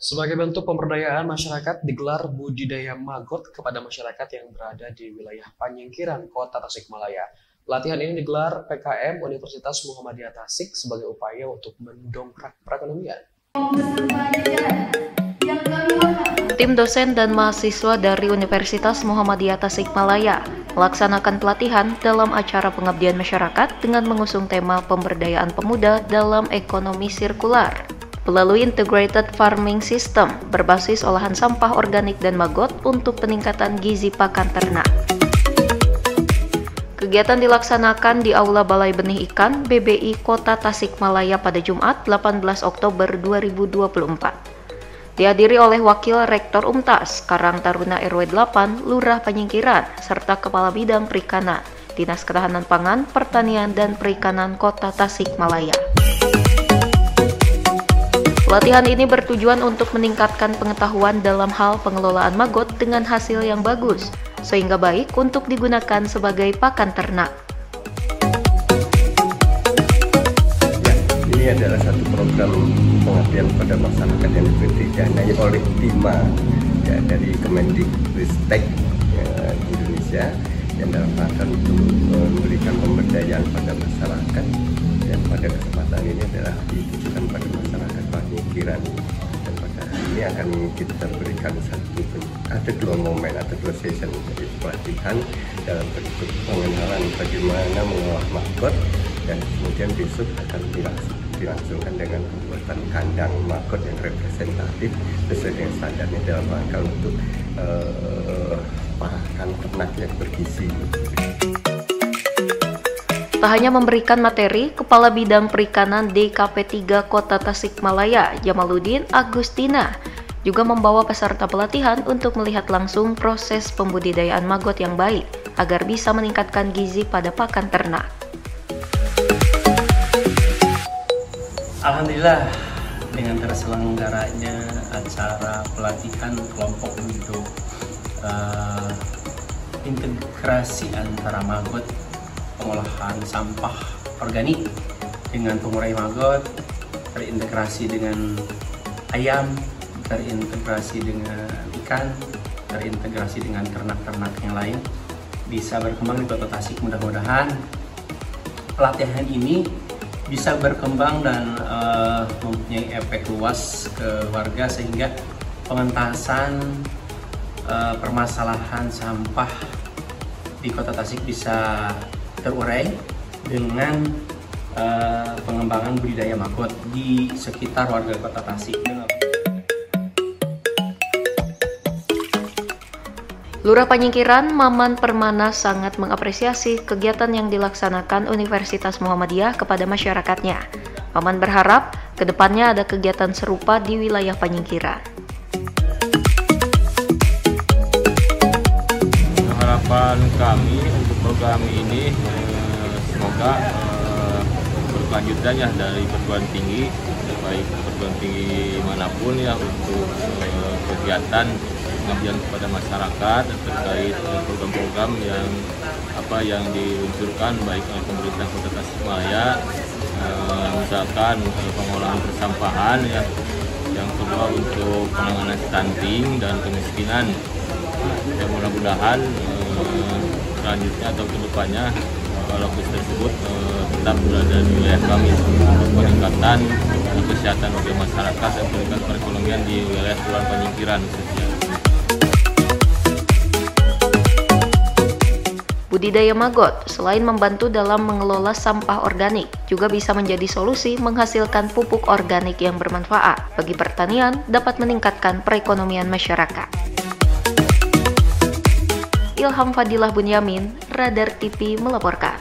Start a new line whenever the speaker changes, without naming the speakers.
Sebagai bentuk pemberdayaan masyarakat digelar budidaya maggot kepada masyarakat yang berada di wilayah Panyingkiran, Kota Tasikmalaya. Pelatihan ini digelar PKM Universitas Muhammadiyah Tasik sebagai upaya untuk mendongkrak perekonomian.
Tim dosen dan mahasiswa dari Universitas Muhammadiyah Tasikmalaya melaksanakan pelatihan dalam acara pengabdian masyarakat dengan mengusung tema pemberdayaan pemuda dalam ekonomi sirkular melalui integrated farming system berbasis olahan sampah organik dan maggot untuk peningkatan gizi pakan ternak. Kegiatan dilaksanakan di Aula Balai Benih Ikan BBI Kota Tasikmalaya pada Jumat 18 Oktober 2024. Dihadiri oleh Wakil Rektor Umtas, Karang Taruna RW 8, Lurah Penyingkiran, serta Kepala Bidang Perikanan, Dinas Ketahanan Pangan, Pertanian, dan Perikanan Kota Tasikmalaya. Pelatihan ini bertujuan untuk meningkatkan pengetahuan dalam hal pengelolaan maggot dengan hasil yang bagus, sehingga baik untuk digunakan sebagai pakan ternak.
Ya, ini adalah satu program pengabdian pada masyarakat yang diberi danai oleh TIMA ya, dari Kemendikbudristek ya, Indonesia yang dalam rangka untuk memberikan pemberdayaan pada masyarakat akan kita berikan satu ada dua momen atau dua session dari pelatihan dalam bentuk pengenalan bagaimana mengolah maggot dan kemudian besok akan dilangsungkan dengan pembuatan kandang maggot yang representatif sesuai dengan standarnya dalam rangka untuk uh, pakan ternak yang bergizi.
Tak hanya memberikan materi, Kepala Bidang Perikanan DKP 3 Kota Tasikmalaya, Jamaluddin Agustina, juga membawa peserta pelatihan untuk melihat langsung proses pembudidayaan maggot yang baik agar bisa meningkatkan gizi pada pakan ternak.
Alhamdulillah dengan terselenggaranya acara pelatihan kelompok untuk uh, integrasi antara maggot pengolahan sampah organik dengan pengurai maggot terintegrasi dengan ayam terintegrasi dengan ikan terintegrasi dengan ternak-ternak yang lain bisa berkembang di kota Tasik mudah-mudahan pelatihan ini bisa berkembang dan uh, mempunyai efek luas ke warga sehingga pengentasan uh, permasalahan sampah di kota Tasik bisa terurai dengan uh, pengembangan budidaya maggot di sekitar warga kota Tasik.
Lurah Panyingkiran Maman Permana sangat mengapresiasi kegiatan yang dilaksanakan Universitas Muhammadiyah kepada masyarakatnya. Maman berharap ke depannya ada kegiatan serupa di wilayah Panyingkiran.
Harapan kami untuk program ini eh, semoga eh, berkelanjutan ya dari perguruan tinggi baik perguruan tinggi mana pun ya untuk eh, kegiatan pengabdian kepada masyarakat terkait program-program yang apa yang diluncurkan baik oleh pemerintah Kota Tasikmalaya eh, misalkan eh, pengolahan persampahan ya yang kedua untuk penanganan stunting dan kemiskinan ya mudah-mudahan eh, selanjutnya atau ke depannya lokasi tersebut tetap berada di wilayah kami untuk peningkatan kesehatan bagi masyarakat dan peningkatan perekonomian di wilayah Kelurahan Penyingkiran khususnya.
Budidaya maggot selain membantu dalam mengelola sampah organik, juga bisa menjadi solusi menghasilkan pupuk organik yang bermanfaat bagi pertanian dapat meningkatkan perekonomian masyarakat. Ilham Fadilah Bunyamin, Radar TV melaporkan.